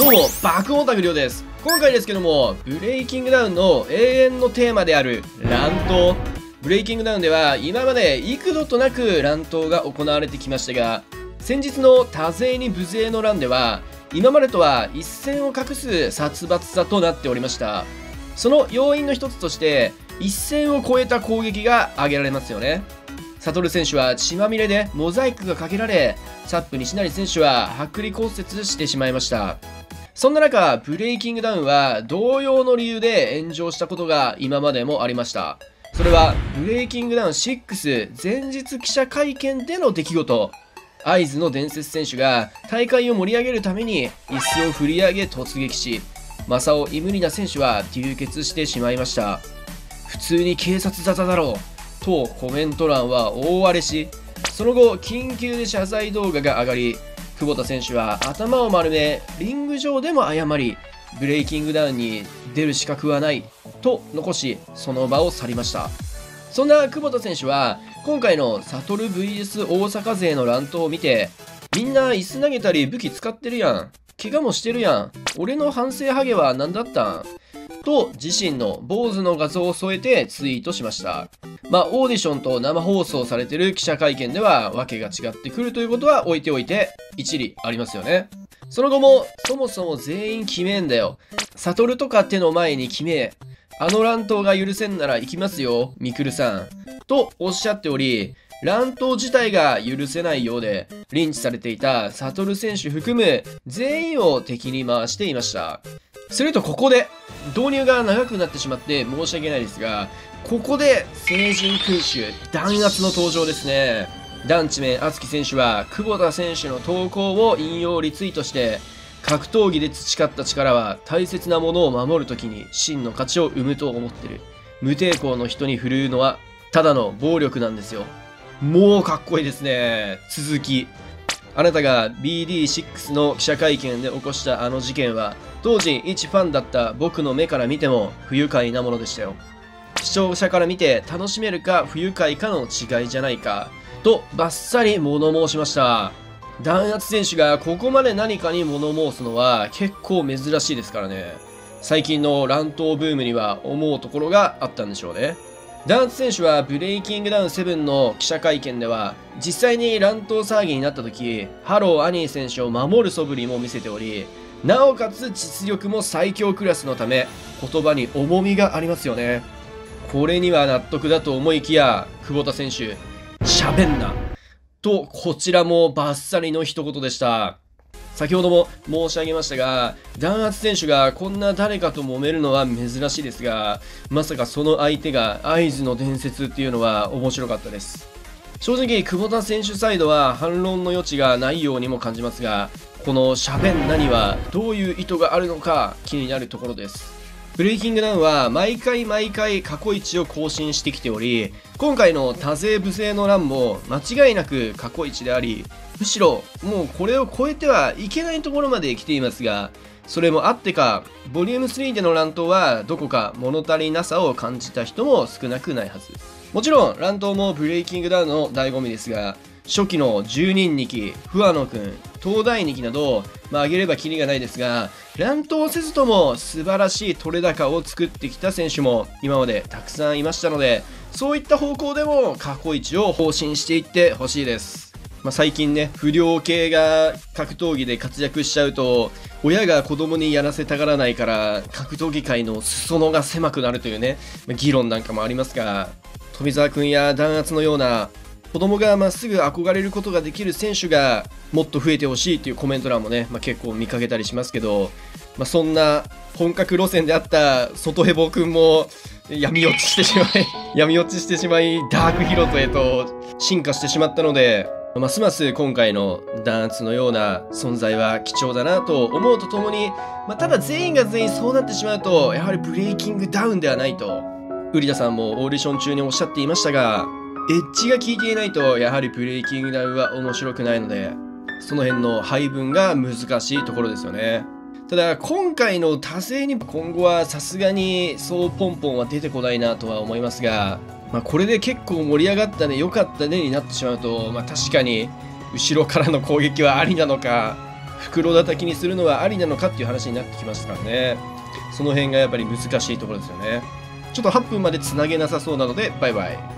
どうも、爆音タグリオです。今回ですけども、ブレイキングダウンの永遠のテーマである乱闘。ブレイキングダウンでは今まで幾度となく乱闘が行われてきましたが、先日の多勢に無勢の乱では、今までとは一線を画す殺伐さとなっておりました。その要因の一つとして、一線を越えた攻撃が挙げられますよね。サトル選手は血まみれでモザイクがかけられ、サップ西成選手は剥離骨折してしまいました。そんな中、ブレイキングダウンは同様の理由で炎上したことが今までもありました。それは、ブレイキングダウン6前日記者会見での出来事。合図の伝説選手が大会を盛り上げるために椅子を振り上げ突撃し、正雄イムリナ選手は流血してしまいました。普通に警察沙汰だろう。とコメント欄は大荒れし、その後、緊急で謝罪動画が上がり、久保田選手は頭を丸め、リング上でも謝り、ブレイキングダウンに出る資格はないと残し、その場を去りました。そんな久保田選手は、今回のサトル VS 大阪勢の乱闘を見て、みんな椅子投げたり武器使ってるやん。怪我もしてるやん。俺の反省ハゲは何だったん？と自身の坊主の画像を添えてツイートしました。まあ、オーディションと生放送されてる記者会見では訳が違ってくるということは置いておいて一理ありますよね。その後も、そもそも全員決めんだよ。サトルとか手の前に決め。あの乱闘が許せんなら行きますよ、ミクルさん。とおっしゃっており、乱闘自体が許せないようで、リンチされていたサトル選手含む全員を敵に回していました。するとここで、導入が長くなってしまって申し訳ないですが、ここで成人君主、弾圧の登場ですね。ダンチメン敦樹選手は久保田選手の投稿を引用リツイートして格闘技で培った力は大切なものを守るときに真の価値を生むと思ってる。無抵抗の人に振るうのはただの暴力なんですよ。もうかっこいいですね。続き。あなたが BD6 の記者会見で起こしたあの事件は当時一ファンだった僕の目から見ても不愉快なものでしたよ。視聴者から見て楽しめるか不愉快かの違いじゃないかとバッサリ物申しました。弾圧選手がここまで何かに物申すのは結構珍しいですからね。最近の乱闘ブームには思うところがあったんでしょうね。ダンス選手はブレイキングダウン7の記者会見では実際に乱闘騒ぎになった時ハローアニー選手を守る素振りも見せておりなおかつ実力も最強クラスのため言葉に重みがありますよね。これには納得だと思いきや久保田選手喋んなとこちらもバッサリの一言でした先ほども申し上げましたが、弾圧選手がこんな誰かと揉めるのは珍しいですが、まさかその相手が合図の伝説っていうのは面白かったです。正直、久保田選手サイドは反論の余地がないようにも感じますが、この喋んなにはどういう意図があるのか気になるところです。ブレイキングダウンは毎回毎回過去一を更新してきており、今回の多勢無勢の乱も間違いなく過去一であり、むしろもうこれを超えてはいけないところまで来ていますがそれもあってかボリューム3での乱闘はどこか物足りなさを感じた人も少なくないはず。もちろん乱闘もブレイキングダウンの醍醐味ですが初期の10人2期、不破野くん、東大2期など、まあ、挙げればキリがないですが、乱闘せずとも素晴らしい取れ高を作ってきた選手も今までたくさんいましたので、そういった方向でも過去一を更新していってほしいです。まあ、最近ね、不良系が格闘技で活躍しちゃうと、親が子供にやらせたがらないから、格闘技界の裾野が狭くなるというね、まあ、議論なんかもありますが、富澤君や弾圧のような、子供がまっすぐ憧れることができる選手がもっと増えてほしいというコメント欄もね、まあ、結構見かけたりしますけど、まあ、そんな本格路線であった外ヘボ君も闇落ちしてしまい 闇落ちしてしまい、ダークヒロトへと進化してしまったので、ますます今回の弾圧のような存在は貴重だなと思うとともに、まあ、ただ全員が全員そうなってしまうと、やはりブレイキングダウンではないと、ウリダさんもオーディション中におっしゃっていましたが、エッジが効いていないと、やはりブレイキングダウンは面白くないので、その辺の配分が難しいところですよね。ただ、今回の多勢に今後はさすがにそうポンポンは出てこないなとは思いますが、まあ、これで結構盛り上がったね、良かったねになってしまうと、まあ、確かに後ろからの攻撃はありなのか、袋叩きにするのはありなのかっていう話になってきましたからね。その辺がやっぱり難しいところですよね。ちょっと8分までつなげなさそうなので、バイバイ。